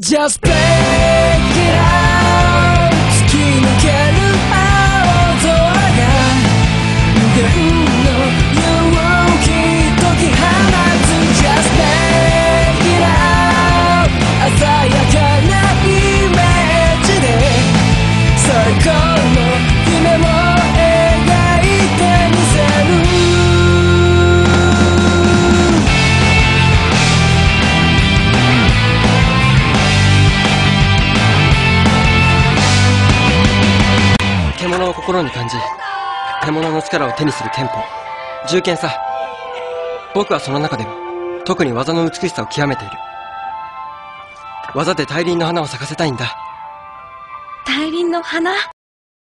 Just play 心に感じ獣の力を手にする剣法銃剣さ僕はその中でも特に技の美しさを極めている。技で大輪の花を咲かせたいんだ。大輪の花？